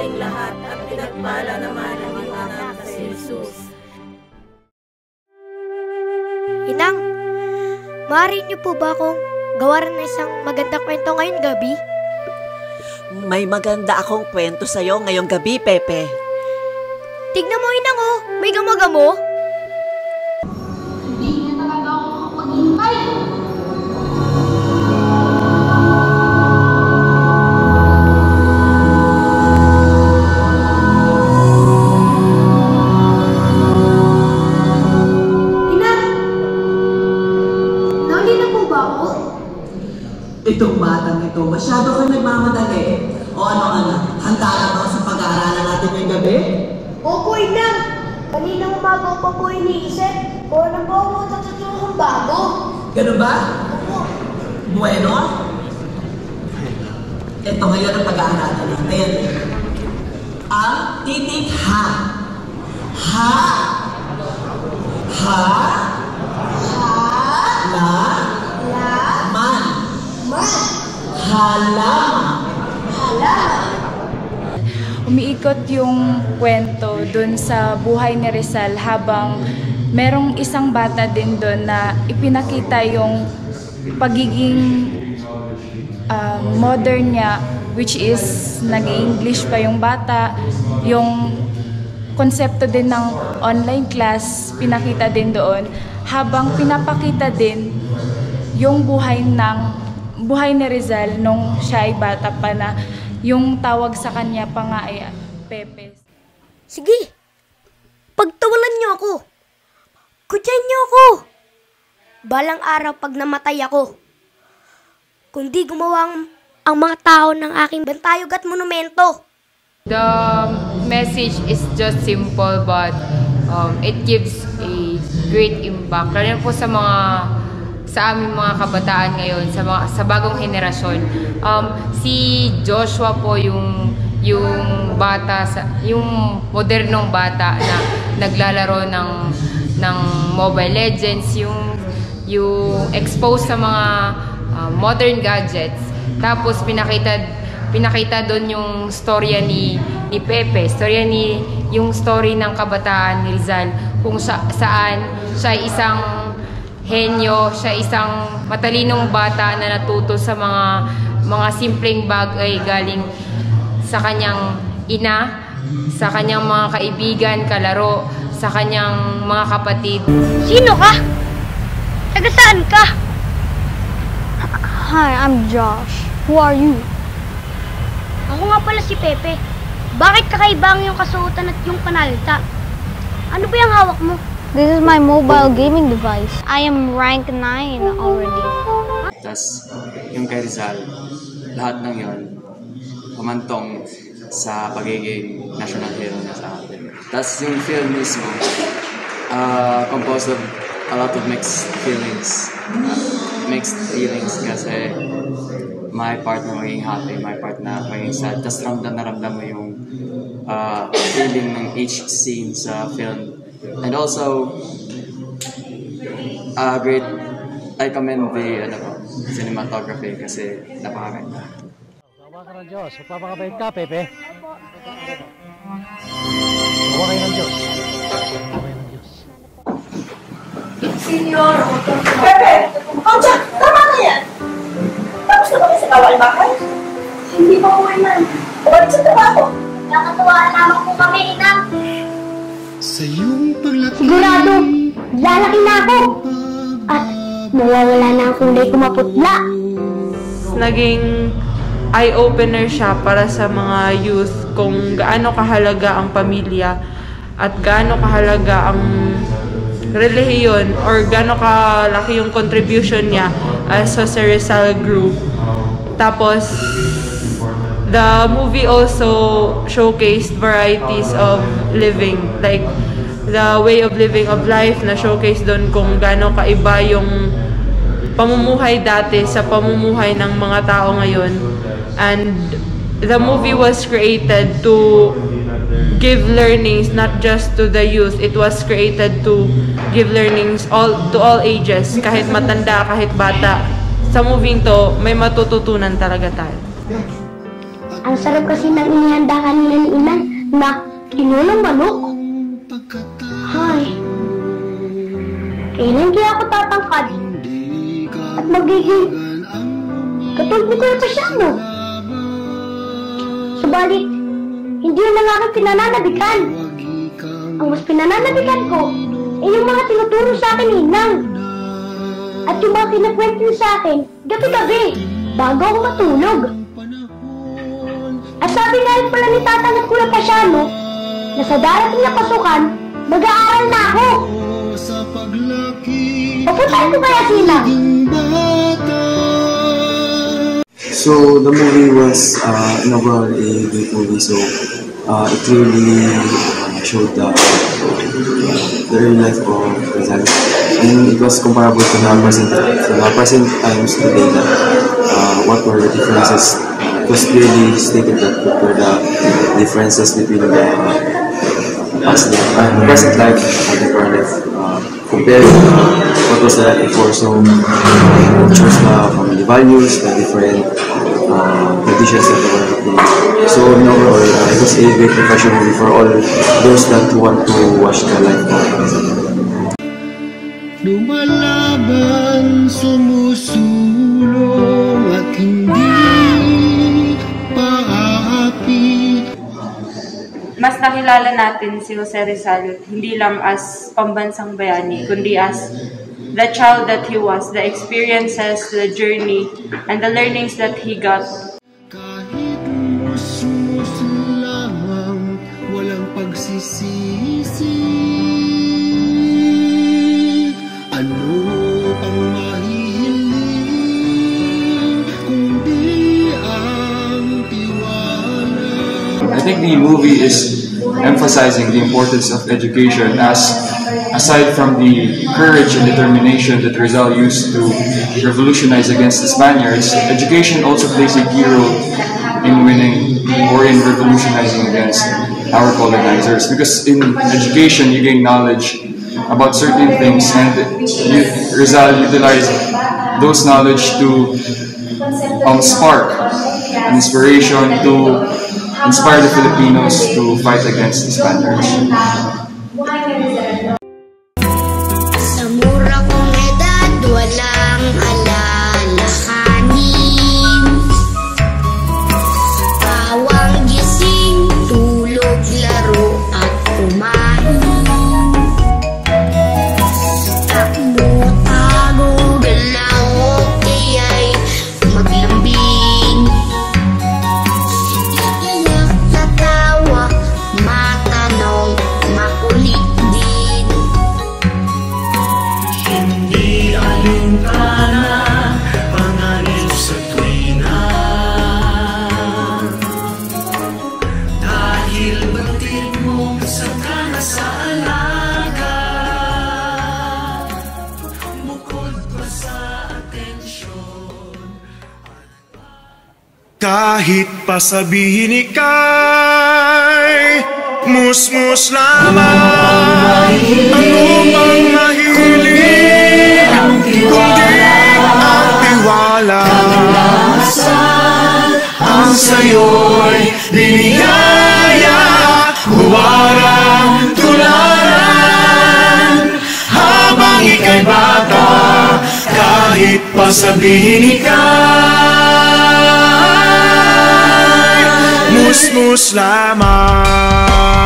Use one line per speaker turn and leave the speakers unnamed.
tayong lahat at pinagpala naman ang iyong anak na si Jesus.
Inang, maaari niyo po ba akong gawaran ng isang magandang kwento ngayong gabi?
May maganda akong kwento sa'yo ngayong gabi, Pepe.
Tignan mo, Inang, oh. May gamagamo.
Ko pa po iniisip. O ano po ako natutunan bago?
Ganun ba?
Opo.
Bueno? Ito ngayon ang pag-aaralan natin. Ang titik ha. Ha. Ha. La.
La.
Man.
Man.
Halaman.
Halaman.
Umiikot yung kwento dun sa buhay ni Rizal habang merong isang bata din doon na ipinakita yung pagiging ah, modern niya which is nag-English pa yung bata. Yung konsepto din ng online class pinakita din doon. Habang pinapakita din yung buhay ng buhay ni Rizal nung siya ay bata pa na yung tawag sa kanya pa nga ay Pepe.
Sige. Pagtawalan niyo ako. Kutyan niyo ako. Balang araw pag namatay ako. Kung di gumawa ang, ang mga tao ng aking bantayog at monumento.
The message is just simple but um, it gives a great impact. Lalo po sa mga sa aming mga kabataan ngayon, sa mga sa bagong henerasyon. Um, si Joshua po yung yung bata sa yung modernong bata na naglalaro ng ng Mobile Legends, yung yung exposed sa mga uh, modern gadgets. Tapos pinakita pinakita doon yung storya ni ni Pepe, storya ni yung story ng kabataan ni Rizal kung sa, saan siya isang henyo, siya isang matalinong bata na natuto sa mga mga simpleng bagay galing sa kanyang ina, sa kanyang mga kaibigan, kalaro, sa kanyang mga kapatid.
Sino ka? Taga saan ka?
Hi, I'm Josh. Who are you?
Ako nga pala si Pepe. Bakit kakaiba ang iyong kasuotan at yung panalita? Ano ba yung hawak mo?
This is my mobile gaming device. I am rank 9 already.
Tapos yung kay Rizal, lahat ng yon humantong sa pagiging national hero niya sa atin. Tapos yung film mismo, uh, composed of a lot of mixed feelings. Uh, mixed feelings kasi my part na maging happy, my part na maging sad. Tapos ramdam na ramdam mo yung uh, feeling ng each scene sa film. And also, uh, great, I commend the ano po, cinematography kasi napakaganda.
Awa ka ng Diyos. Magpapakabait ka, Pepe. Awa kayo ng Diyos. Awa kayo ng Diyos.
Senyor, Pepe! Oh, Jack! Tama na yan! Tapos na ba kayo sa kawal bahay?
Hindi pa po.
O ba't sa trabaho?
Nakatuwaan lamang po kami, Inang.
Sa iyong paglaki
Sigurado, lalaki na ako. At mawawala na ang kulay ko maputla.
naging eye-opener siya para sa mga youth kung gaano kahalaga ang pamilya at gaano kahalaga ang relihiyon or gaano kalaki yung contribution niya as sa Rizal Group. Tapos, the movie also showcased varieties of living. Like, the way of living of life na showcase doon kung gaano kaiba yung pamumuhay dati sa pamumuhay ng mga tao ngayon. And the movie was created to give learnings not just to the youth. It was created to give learnings all to all ages, kahit matanda, kahit bata. Sa movie to, may matututunan talaga tayo.
Ang sarap kasi ng inihanda kanina ni Inang na kinulong manok. Hay. Kailan kaya ako tatangkad? At magiging katulad ni Kuya Pasyano. Subalit, hindi yun ang aking pinananabikan. Ang mas pinananabikan ko ay yung mga tinuturo sa akin ni Inang. At yung mga kinakwento sa akin, gabi-gabi, bago ako matulog. At sabi nga rin pala ni Tata ng Kuya Pasyano, na sa darating na pasukan, mag-aaral na ako. Papuntahin ko kaya sila.
So the movie was uh, an overall a great movie. So uh, it really uh, showed the, the real life of Rizal, and it was comparable to the present to the present times today. That uh, what were the differences? Was clearly stated that what were the differences between the past life, uh, the present life and the current life. Uh, compared what was the life before. So, uh, shows the family values, the different uh, traditions that were. So, in overall, uh, it was a great movie for all those that want to watch the life of.
Lumalaban, sumusulong at hindi
mas nakilala natin si Jose Rizal hindi lang as pambansang bayani, kundi as the child that he was, the experiences, the journey, and the learnings that he got.
Musmus lamang walang pagsisisi
The movie is emphasizing the importance of education as aside from the courage and determination that Rizal used to revolutionize against the Spaniards, education also plays a key role in winning or in revolutionizing against our colonizers. Because in education, you gain knowledge about certain things, and you, Rizal utilized those knowledge to um, spark inspiration to inspire the Filipinos to fight against the Spaniards.
Kahit pa sabihin ika'y Musmus lamang. Ano bang mahihiling Kundi ang tiwala. Ang sa'yo'y binigaya Huwarang tularan. Habang ika'y bata Kahit pa sabihin Deus nos.